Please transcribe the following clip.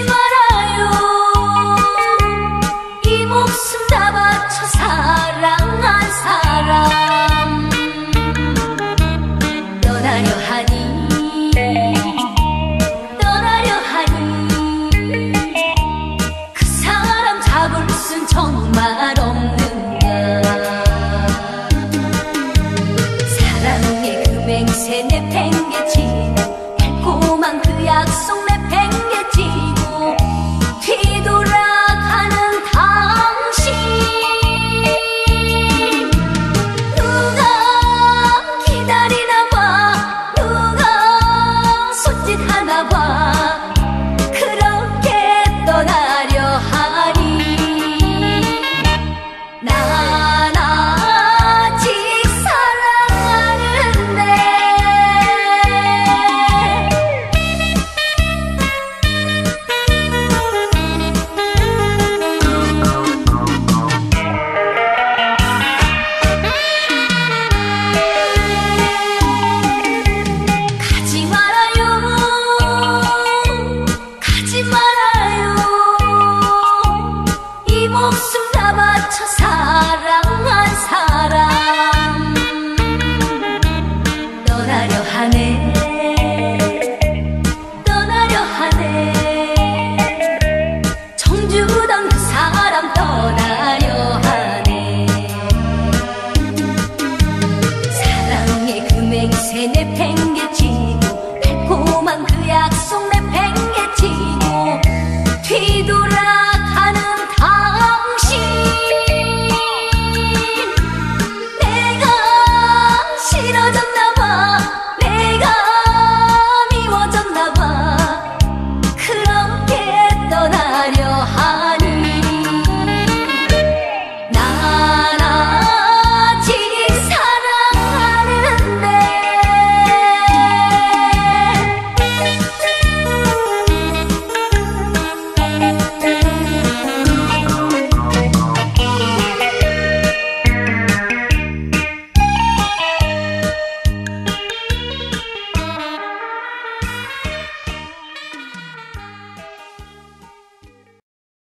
말아요. 이 목숨 다 바쳐 사랑. 하니 떠나려 하니 그 사람 잡을 순 정말 없는가? 사랑의 금행세 내팽